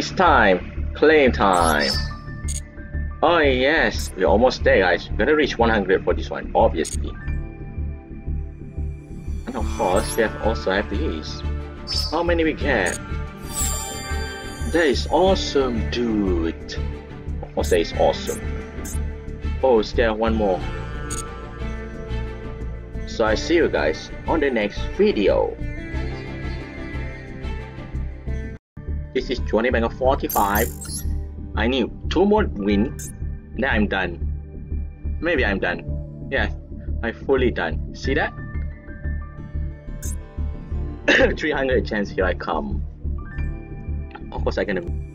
It's time. Claim time. Oh yes, we're almost there guys. We're gonna reach 100 for this one, obviously. And of course, we have also have these. How many we get? That is awesome, dude. Of course, that is awesome. Oh, still one more. So I see you guys on the next video. This is Johnny Banger 45. I need two more wins. Then I'm done. Maybe I'm done. Yeah, I'm fully done. See that? 300 chance here I come. Of course I can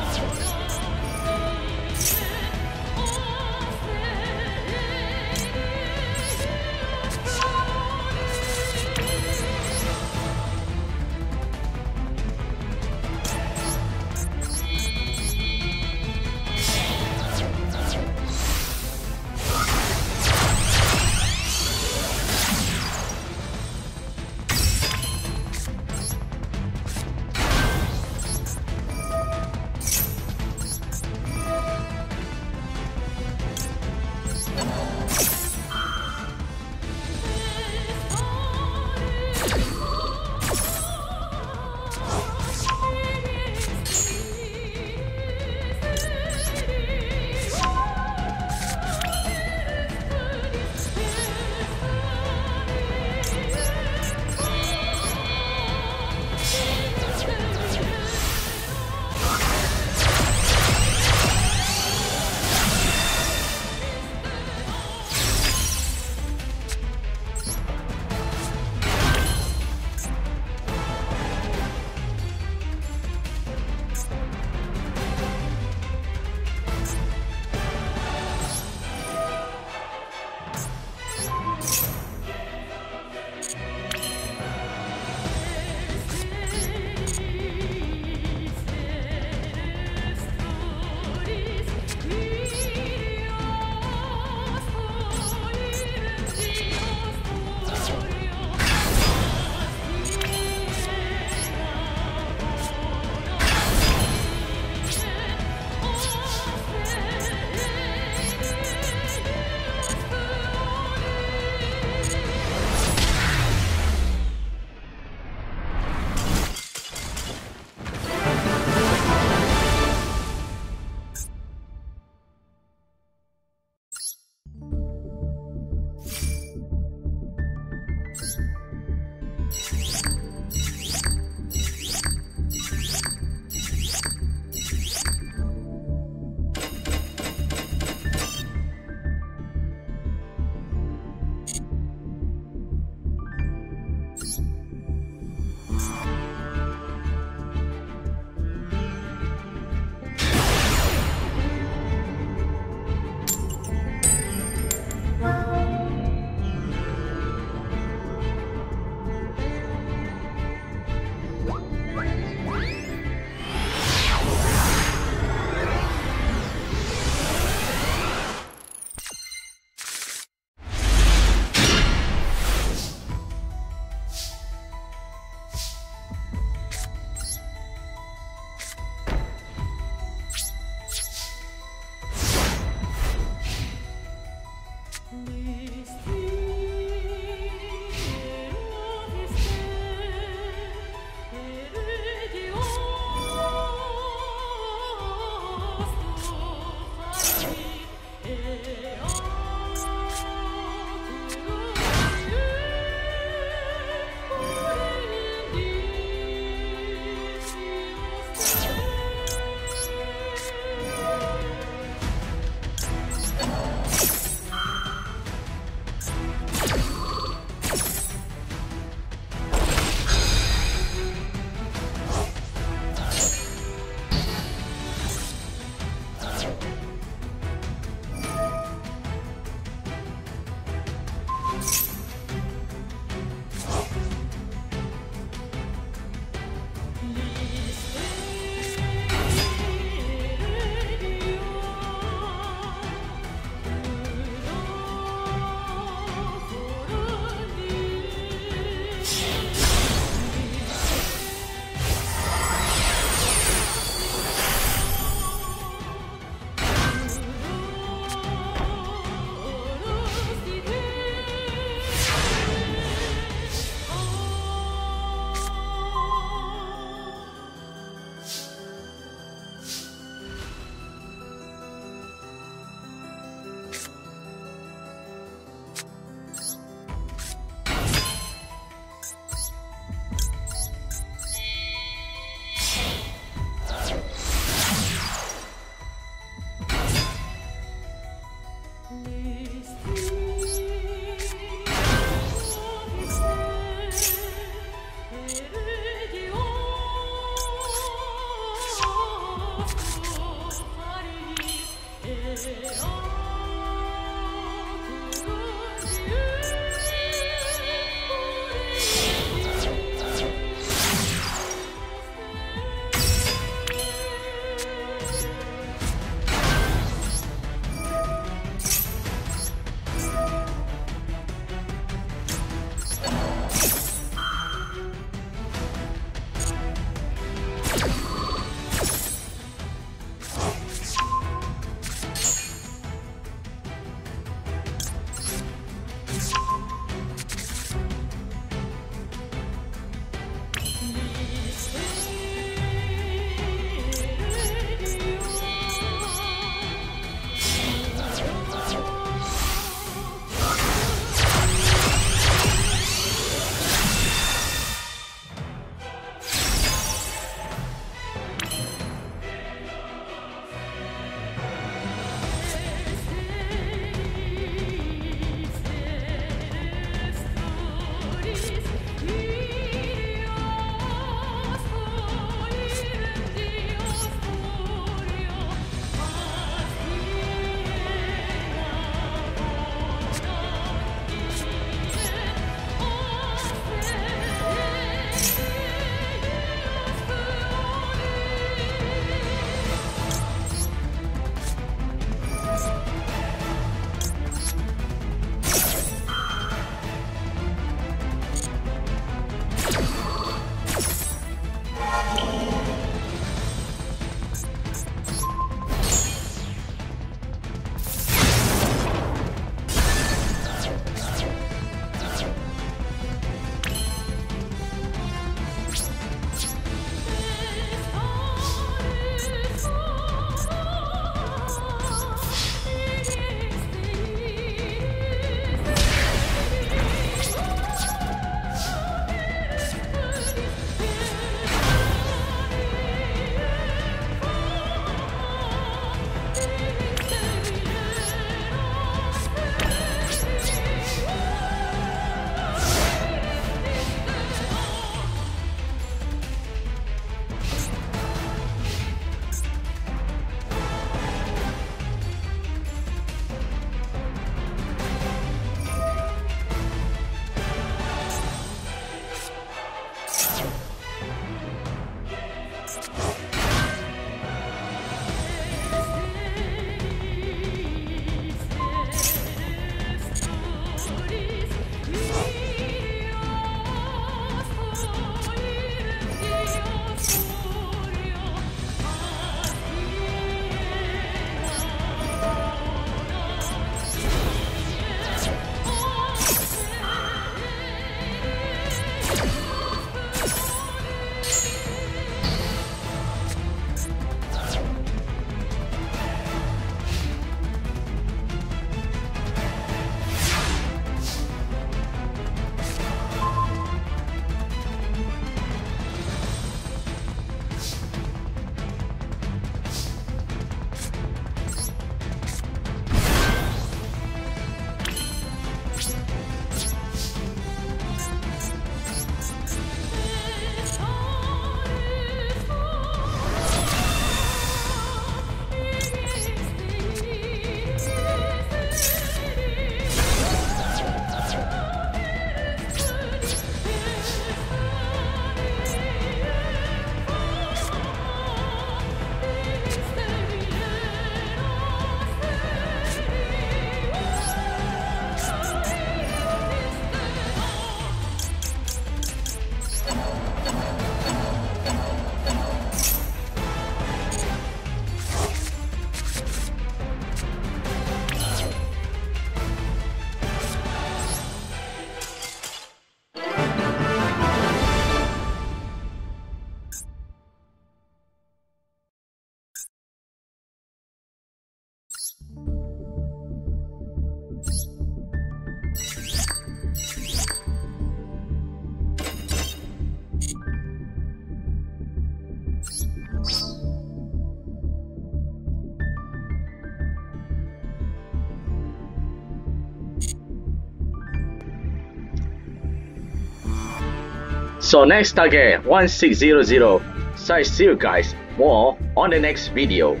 So next target 1600. So I see you guys. more on the next video.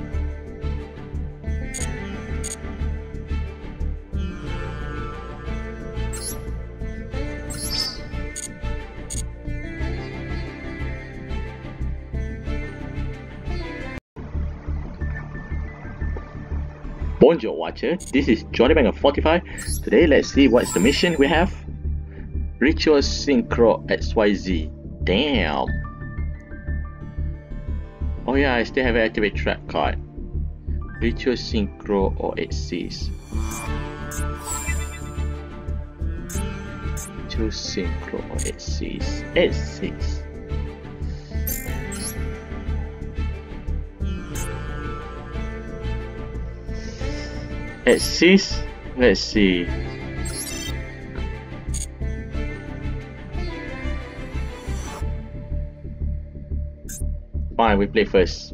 Bonjour Watcher, this is Johnny Banger 45. Today let's see what's the mission we have. Ritual Synchro XYZ. Damn. Oh yeah, I still haven't activated trap card. Ritual Synchro or XYZ. Ritual Synchro or XYZ. XYZ. XYZ. Let's see. Fine, we play first.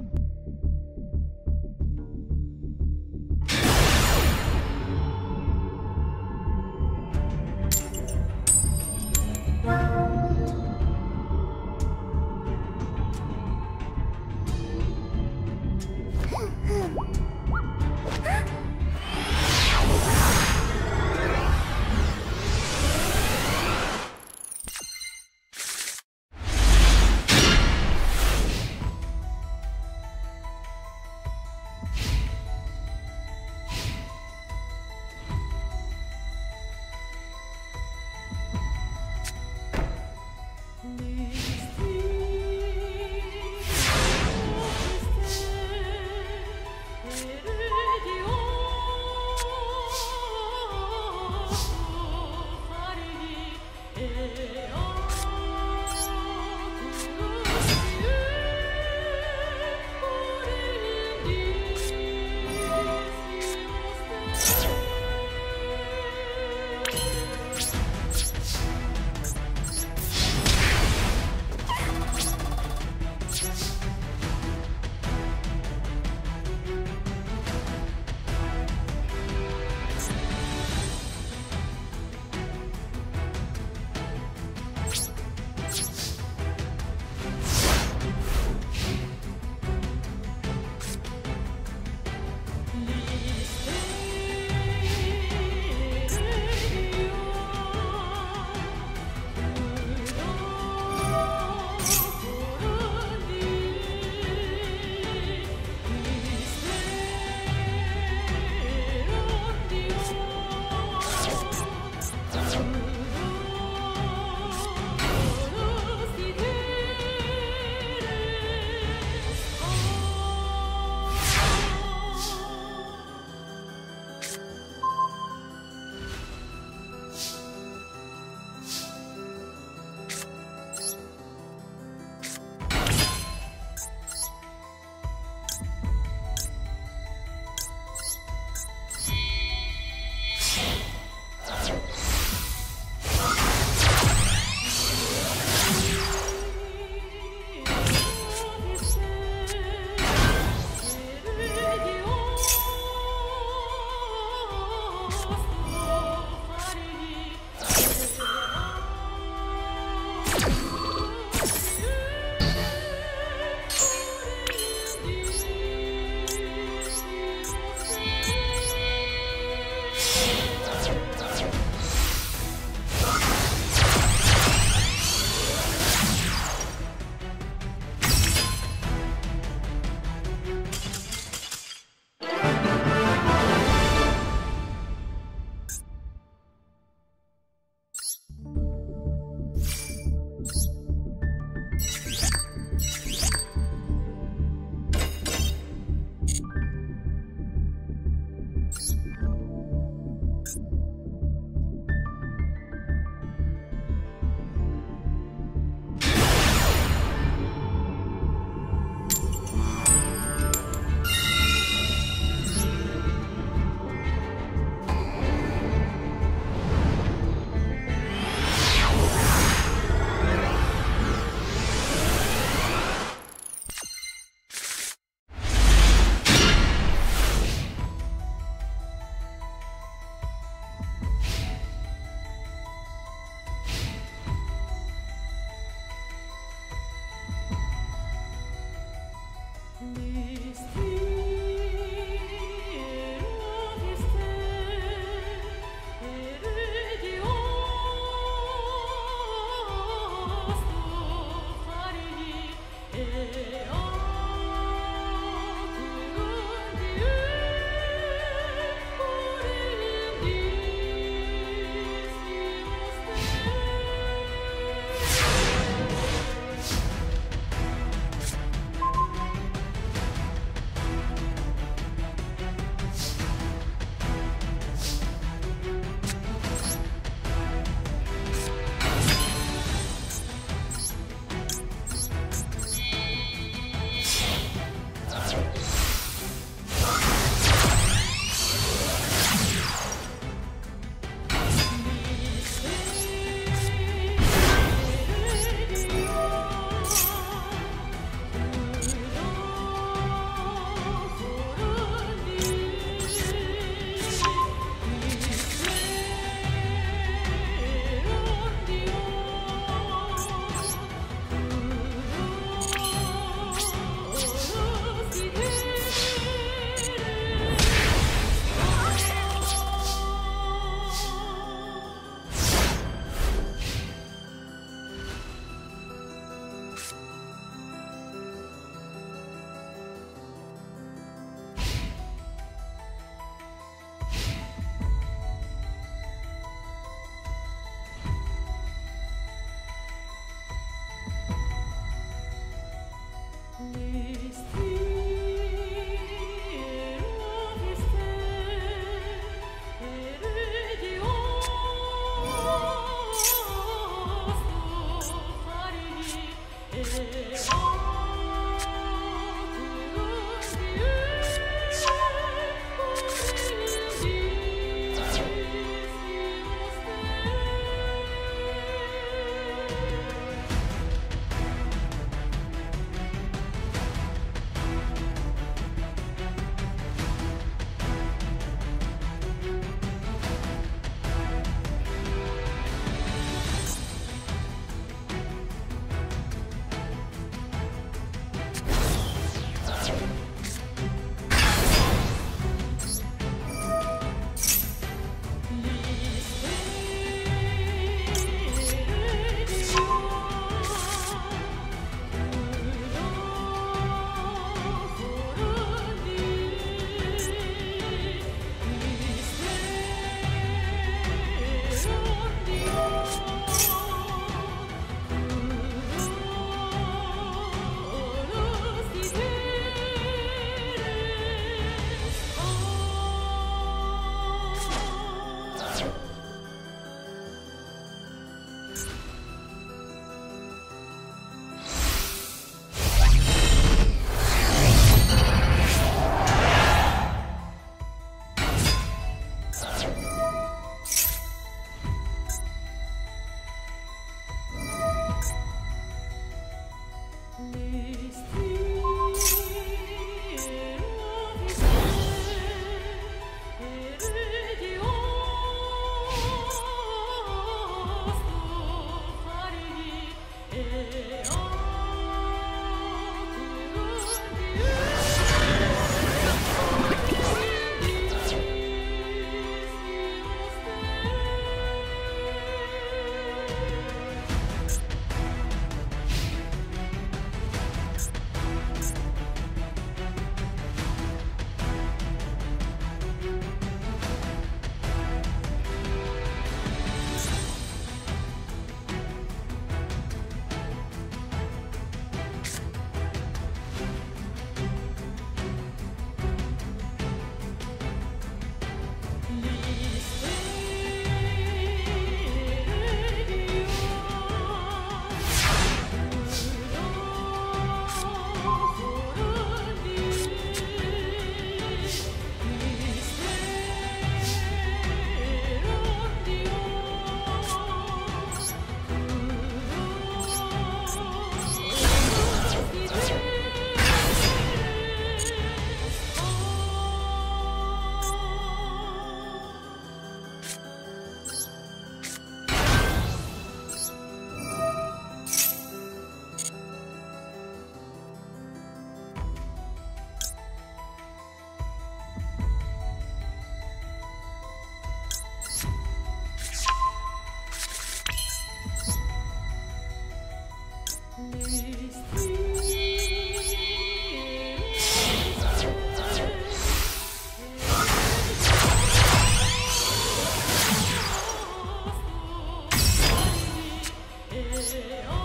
Yeah.